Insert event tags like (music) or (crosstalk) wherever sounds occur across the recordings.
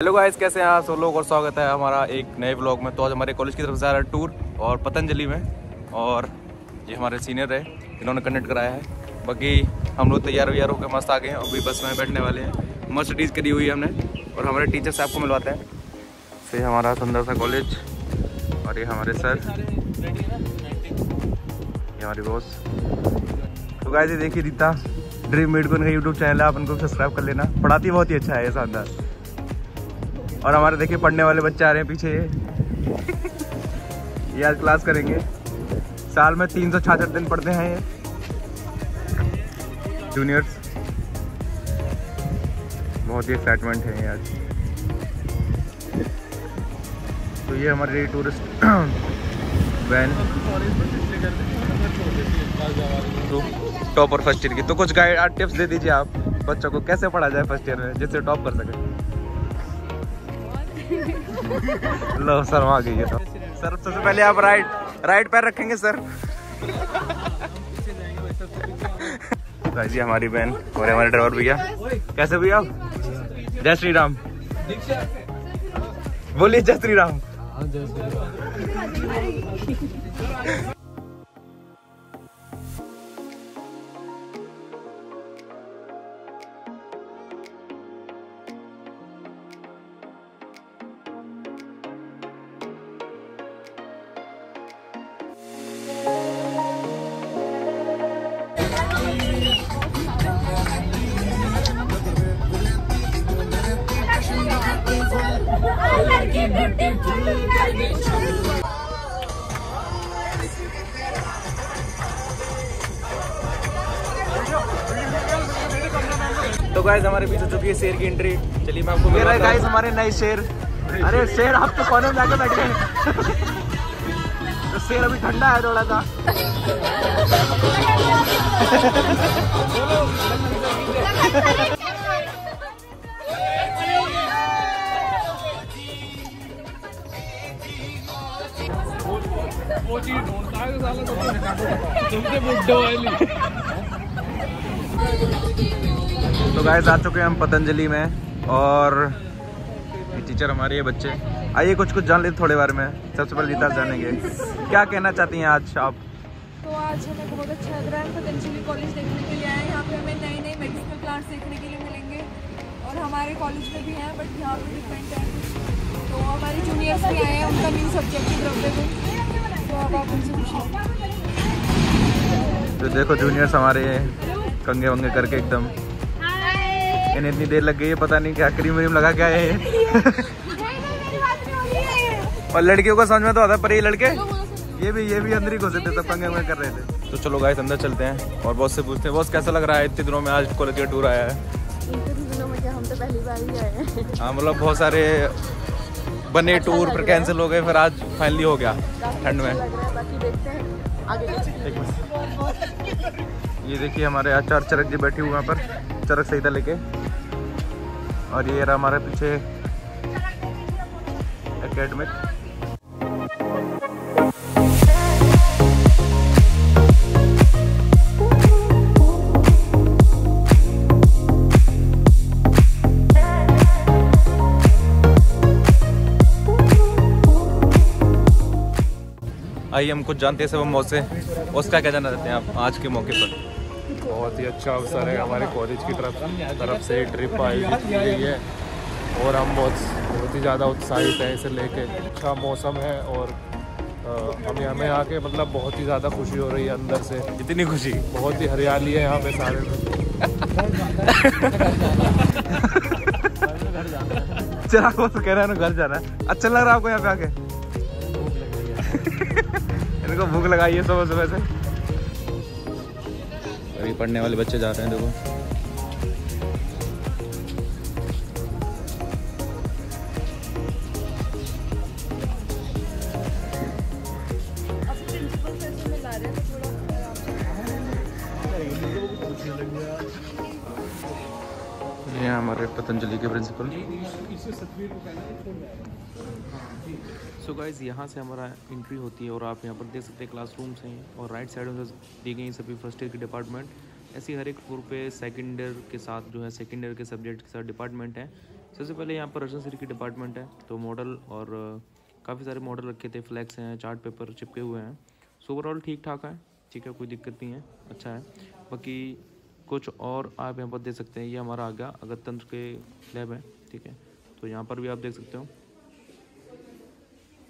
Hello guys, कैसे हैं आप सब लोग? और स्वागत है हमारा एक नए ब्लॉग में। तो आज हमारे कॉलेज की तरफ़ से आ रहा है टूर और पतंजलि में। और ये हमारे सीनियर है, इन्होंने कंडक्ट कराया है। बाकी हम लोग तैयार वैयार होकर मस्त आ गए हैं, अभी बस में बैठने वाले हैं। मर्सिडीज़ करी हुई है हमने, और हमारे टीचर साहब को मिलवाते हैं। से हमारा सुंदर सा कॉलेज और ये हमारे सर ये हमारी बॉस तो गाय देखिए रीता ड्रीम मेड को यूट्यूब चैनल है, आप उनको सब्सक्राइब कर लेना। पढ़ाती बहुत ही अच्छा है ये शानदार। और हमारे देखिए पढ़ने वाले बच्चे आ रहे हैं पीछे ये। आज क्लास करेंगे। साल में तीन सौ छाछठ दिन पढ़ते हैं ये। जूनियर्स बहुत ही एक्साइटमेंट है आज। तो ये हमारी टूरिस्ट वैन तो टॉप और फ़र्स्ट ईयर की। तो कुछ गाइड टिप्स दे दीजिए आप बच्चों को, कैसे पढ़ा जाए फ़र्स्ट ईयर में, जिससे टॉप कर सके। लो सर वहाँ गई है सर, सबसे पहले आप राइट राइट पैर रखेंगे, सर। जी, हमारी बहन, और हमारे ड्राइवर भैया। कैसे भैया आप? जय श्री राम बोलिए, जय श्री राम तो गाइस हमारे बीच हो चुकी है शेर की एंट्री चलिए मैं आपको मेरा गाइस हमारे नए शेर। अरे शेर आप तो कोने में जाके बैठ गए। तो शेर अभी ठंडा है थोड़ा सा। (laughs) (laughs) (laughs) साला तुमसे बुड्ढो तो आ चुके हैं हम पतंजलि में और टीचर हमारे, ये बच्चे। आइए कुछ कुछ जान लेते थोड़े बारे में। सबसे पहले रीता जानेंगे। क्या कहना चाहती हैं आज आप? तो आज हमें बहुत अच्छा लग रहा है पतंजलि कॉलेज देखने के लिए आए। हैं यहाँ पे हमें नए नए मेडिसिनल प्लांट्स देखने के लिए मिलेंगे। और हमारे कॉलेज में भी हैं बट यहाँ पे डिफरेंट है। तो हमारे जूनियर्स भी आए हैं, उनका न्यू सब्जेक्ट है द्रव्य तो तो देखो जूनियर्स हमारे कंगे वंगे करके एकदम। इन्हें इतनी देर लग गई है पता नहीं क्या क्रीम व्रीम लगा के आए हैं। (laughs) और लड़कियों को समझ में तो आता पर ये लड़के ये भी ये भी अंदर ही घुसे थे सब कंगे वंगे कर रहे थे। तो चलो गाइस अंदर चलते हैं और बॉस से पूछते हैं बॉस कैसा लग रहा है? इतने दिनों में आज कॉलेज का टूर आया है। हम तो पहली बार ही आए हैं। हाँ मतलब बहुत सारे बने टूर पर कैंसिल हो गए, फिर आज फाइनली हो गया ठंड में। ये देखिए हमारे आचार चरक जी बैठे हुए वहाँ पर, चरक सही था लेके और ये रहा हमारे पीछे एकेडमिक आइए हम कुछ जानते हैं सब हम से उसका क्या जानना चाहते हैं आप आज के मौके पर? बहुत ही अच्छा अवसर है हमारे कॉलेज की तरफ़ तरफ़ से ट्रिप आयोजित की गई है। और हम बहुत बहुत ही ज़्यादा उत्साहित हैं इसे लेके। अच्छा मौसम है और हमें हमें आके मतलब बहुत ही ज़्यादा खुशी हो रही है अंदर से। इतनी खुशी? बहुत ही हरियाली है यहाँ पे सारे में (laughs) चला कह रहा है घर जाना है। अच्छा लग रहा है आपको यहाँ पे आके? इनको भूख लगाई है सुबह सुबह से। अभी पढ़ने वाले बच्चे जा रहे हैं, देखो। अब प्रिंसिपल ये हैं हमारे पतंजलि के प्रिंसिपल सो गाइज़ यहाँ से हमारा एंट्री होती है और आप यहाँ पर देख सकते हैं क्लासरूम्स हैं और राइट साइड में दी गई सभी फ़र्स्ट ईयर की डिपार्टमेंट ऐसे ही हर एक फ्लोर पे सेकेंड ईयर के साथ जो है सेकेंड ईयर के सब्जेक्ट के साथ डिपार्टमेंट है। सबसे पहले यहाँ पर रशन रजन की डिपार्टमेंट है तो मॉडल और काफ़ी सारे मॉडल रखे थे फ्लैक्स हैं चार्ट पेपर चिपके हुए हैं। सो ओवरऑल ठीक ठाक है ठीक है कोई दिक्कत नहीं है अच्छा है। बाकी कुछ और आप यहाँ पर देख सकते हैं, ये हमारा आ गया अगर तंत्र के लैब है, ठीक है? तो यहाँ पर भी आप देख सकते हो।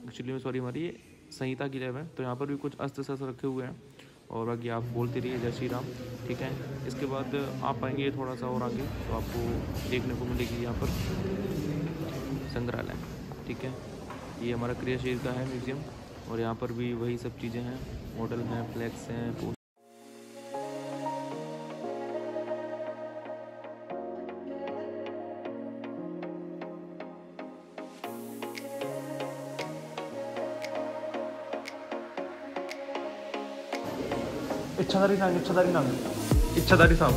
एक्चुअली में सॉरी हमारी ये संहिता की लैब है तो यहाँ पर भी कुछ अस्त्र शस्त्र रखे हुए हैं। और बाकी आप बोलते रहिए, जय श्री राम, ठीक है? इसके बाद आप आएँगे थोड़ा सा और आगे तो आपको देखने को मिलेगी यहाँ पर संग्रहालय, ठीक है? ये हमारा क्रियाशील का है म्यूज़ियम, और यहाँ पर भी वही सब चीज़ें हैं मॉडल हैं फ्लैक्स हैं इच्छाधारी सांग इच्छाधारी सांग. इच्छाधारी सांग.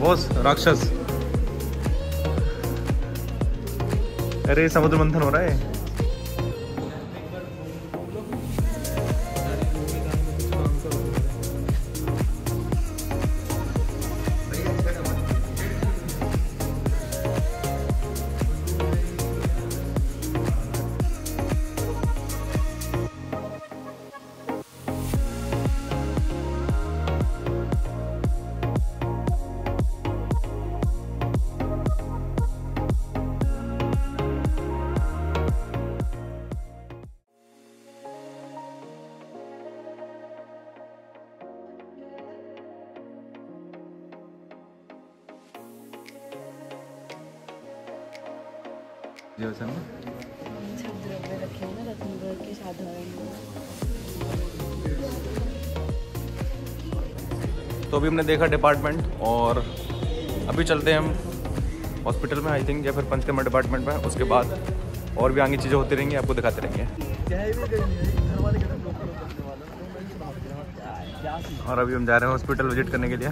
बॉस राक्षस. अरे समुद्र मंथन हो रहा है. साधारण तो अभी हमने देखा डिपार्टमेंट और अभी चलते हैं हम हॉस्पिटल में आई थिंक या फिर पंचकर्मा डिपार्टमेंट में। उसके बाद और भी आगे चीज़ें होती रहेंगी, आपको दिखाते रहेंगे। और अभी हम जा रहे हैं हॉस्पिटल विज़िट करने के लिए।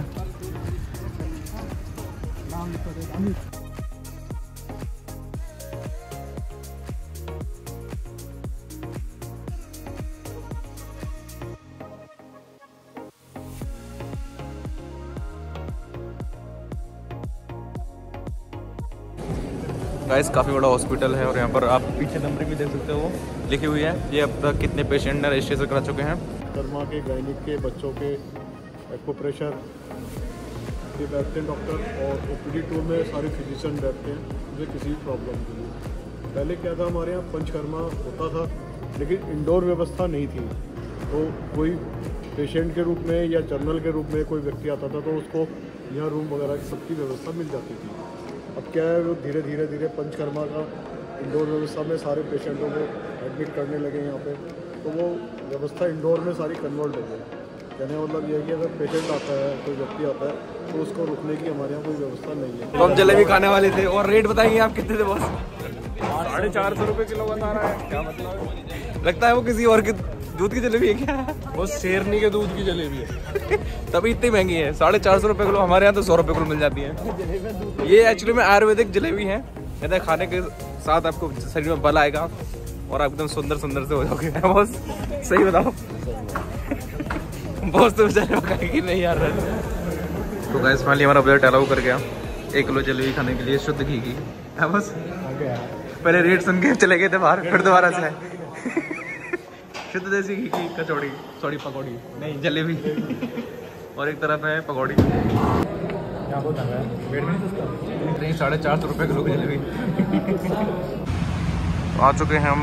गाइस काफ़ी बड़ा हॉस्पिटल है और यहाँ पर आप पीछे नंबर भी देख सकते हो। लिखी हुई है। ये अब तक कितने पेशेंट ने रजिस्ट्रेशन करा चुके हैं। कर्मा के गायनिक के, बच्चों के एक्को प्रेशर के बैठते हैं डॉक्टर और ओ पी टू में सारे फिजिशियन बैठते हैं। मुझे किसी प्रॉब्लम के लिए पहले क्या था हमारे यहाँ पंचकर्मा होता था, लेकिन इंडोर व्यवस्था नहीं थी। तो कोई पेशेंट के रूप में या जर्नल के रूप में कोई व्यक्ति आता था तो उसको यहाँ रूम वगैरह की सबकी व्यवस्था मिल जाती थी। अब क्या है वो धीरे धीरे धीरे पंचकर्मा का इंडोर व्यवस्था में सारे पेशेंटों को एडमिट करने लगे यहाँ पे। तो वो व्यवस्था इंडोर में सारी कन्वर्ट हो गई। कहने का मतलब ये है कि अगर पेशेंट आता है कोई व्यक्ति आता है तो उसको रुकने की हमारे यहाँ कोई व्यवस्था नहीं है। तो हम जलेबी खाने वाले थे और रेट बताएँगे आप कितने थे बस? साढ़े चार सौ रुपये किलो बता रहा है। क्या मतलब? लगता है वो किसी और के दूध की जलेबी है क्या? वो शेरनी के दूध की जलेबी है। तभी इतनी महँगी है। साढ़े चार सौ रुपये किलो हमारे यहाँ तो सौ रुपये किलो मिल जाती है। ये एक्चुअली में आयुर्वेदिक जलेबी है। कहते हैं खाने के साथ आपको शरीर में बल आएगा और आप एकदम सुंदर सुंदर से हो जाओगे। (laughs) बॉस सही बताओ। (laughs) बॉस तो बेचारे कि नहीं यार। तो गैस फाइनली हमारा बजट अलाउ कर गया। एक किलो जलेबी खाने के लिए शुद्ध घी की। बस। पहले रेट सुन के चले गए थे बाहर फिर दोबारा से। शुद्ध देसी घी की कचौड़ी सॉरी पकौड़ी नहीं जलेबी। और एक तरफ़ है पकौड़ी। नहीं साढ़े चार सौ रुपये किलो की जलेबी। तो आ चुके हैं हम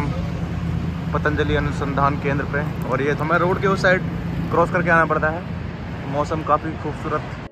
पतंजलि अनुसंधान केंद्र पे। और ये तो हमें रोड के उस साइड क्रॉस करके आना पड़ता है। मौसम काफ़ी खूबसूरत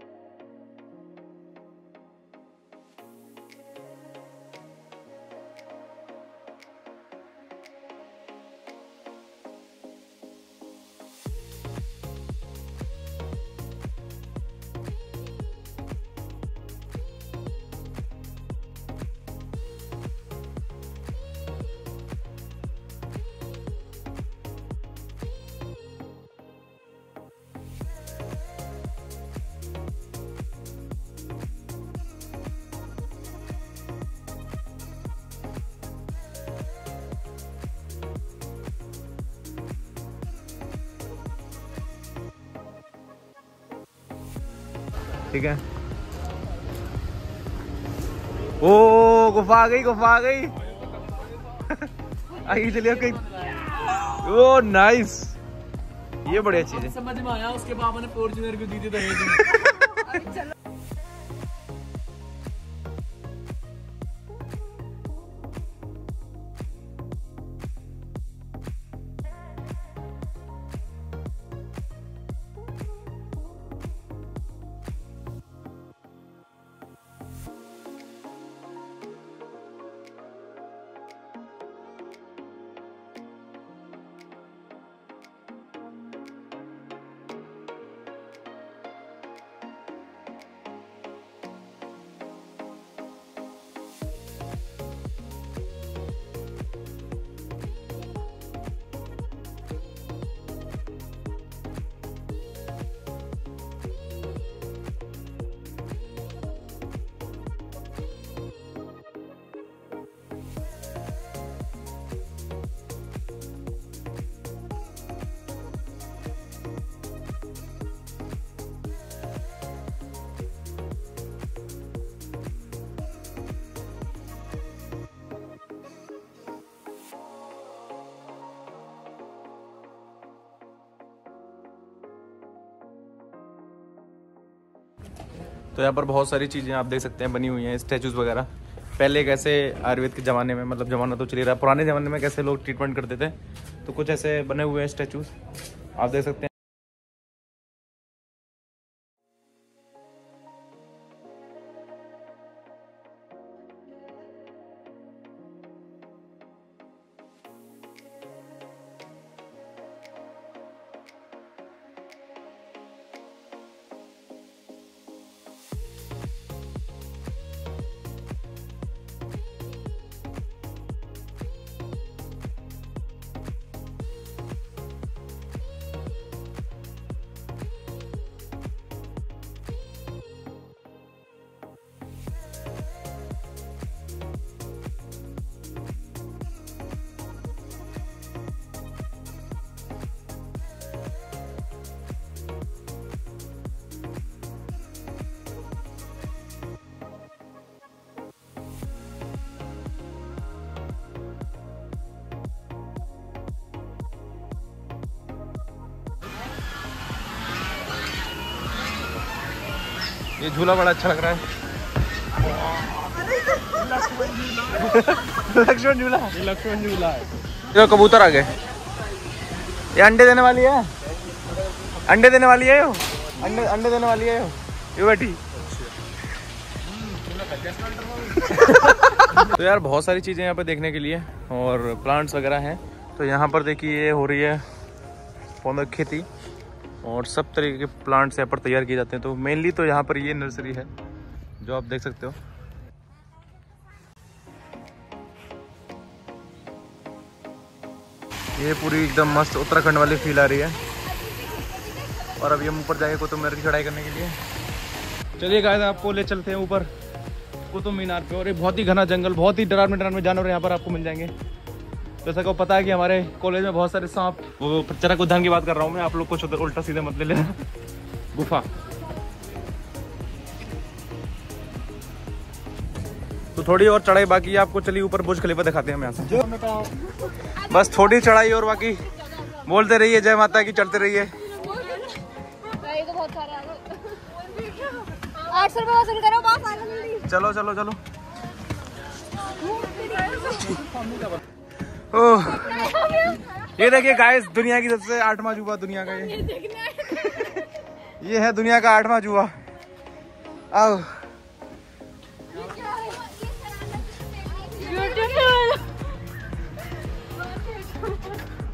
ठीक है। ओ गुफा आ गई गुफा आ गई। (laughs) आई चलिए कहीं ओ नाइस ये बढ़िया चीज़ है। समझ में आया उसके बाबा ने फोर्चुनर को दी थी (laughs) तो यहाँ पर बहुत सारी चीज़ें आप देख सकते हैं, बनी हुई हैं स्टैचूज वगैरह। पहले कैसे आयुर्वेद के ज़माने में मतलब ज़माना तो चले रहा, पुराने ज़माने में कैसे लोग ट्रीटमेंट करते थे तो कुछ ऐसे बने हुए हैं स्टैचूज आप देख सकते हैं। ये झूला बड़ा अच्छा लग रहा है। (laughs) लक्ष्मण झूला। लक्ष्मण झूला है। कबूतर आ गए ये अंडे देने वाली है। अंडे देने वाली है यो। अंडे अंडे देने वाली है यो। बैठी (laughs) तो यार बहुत सारी चीज़ें यहाँ पे देखने के लिए और प्लांट्स वगैरह हैं। तो यहाँ पर देखिए ये हो रही है पौधों खेती। और सब तरीके के प्लांट्स यहाँ पर तैयार किए जाते हैं। तो मेनली तो यहाँ पर ये नर्सरी है, जो आप देख सकते हो। ये पूरी एकदम मस्त उत्तराखंड वाली फील आ रही है। और अभी हम ऊपर जाएँगे कुतुब मीनार की चढ़ाई करने के लिए। चलिए गाइस आपको ले चलते हैं ऊपर कुतुब मीनार पे। और ये बहुत ही घना जंगल, बहुत ही डरावने डरावने जानवर यहाँ पर आपको मिल जाएँगे। जैसा को पता है कि हमारे कॉलेज में बहुत सारे सांप वो चरक उद्यान की बात कर रहा हूँ मैं आप लोग कुछ उधर उल्टा सीधे मत ले लेना। गुफा। तो थोड़ी और चढ़ाई बाकी है आपको चलिए ऊपर बुर्ज खलीफा दिखाते हैं हम यहाँ से। बस थोड़ी चढ़ाई और बाकी। बोलते रहिए जय माता की चढ़ते रहिए। तो चलो चलो चलो। ये देखिए गाइस दुनिया की सबसे आठवां जुबा दुनिया का ये। ये है दुनिया का आठवां जुआ आओ।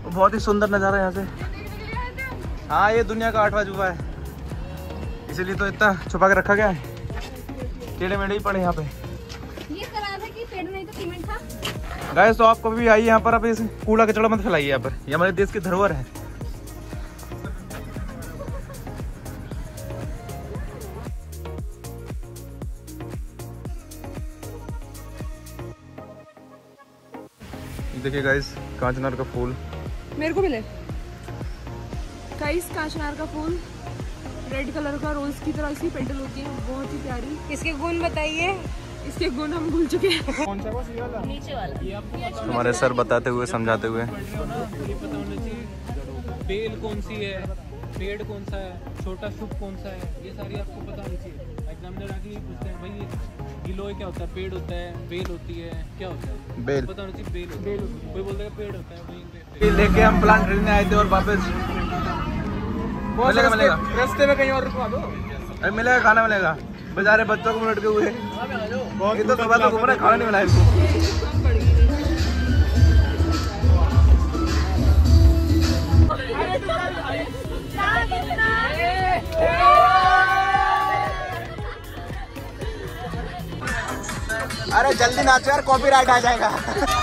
बहुत ही सुंदर नज़ारा है यहाँ से। हाँ ये दुनिया का आठवां जुआ है। इसीलिए तो इतना छुपा के रखा गया है। टेढ़े मेढ़े ही पड़े यहाँ पे। था गाइस तो आप कभी भी आइए यहाँ पर आप इस कूड़ा कचड़ा मत फैलाइए यहाँ पर। ये हमारे देश की धरोहर है। देखिए गाइस कांचनार का फूल। मेरे को मिले? गाइस कांचनार का फूल। रेड कलर का रोज की तरह सी पेटल होती है बहुत ही प्यारी। इसके गुण बताइए। इसके गुण हम भूल चुके हैं। नीचे वाला हमारे सर बताते हुए समझाते हुए। ये पता होना चाहिए बेल कौन सी है? पेड़ कौन सा है? छोटा शुभ कौन सा है? ये सारी आपको पता होनी चाहिए। एग्जामिनर आके ये पूछते हैं भाई गिलोय क्या होता है? पेड़ होता है बेल होती है क्या होता है? बेल। पता होना चाहिए बेल बेल। कोई बोलता है पेड़ होता है वहीं लेके हम प्लांट खरीदने आए थे और वापस मिलेगा मिलेगा। रास्ते में कहीं और रुकवा दो। मिलेगा खाना मिलेगा। बेचारे बच्चों को लटके हुए। ये तो सुबह तो घूम रहे खाना नहीं मिला इनको अरे जल्दी नाचो यार कॉपीराइट आ जाएगा।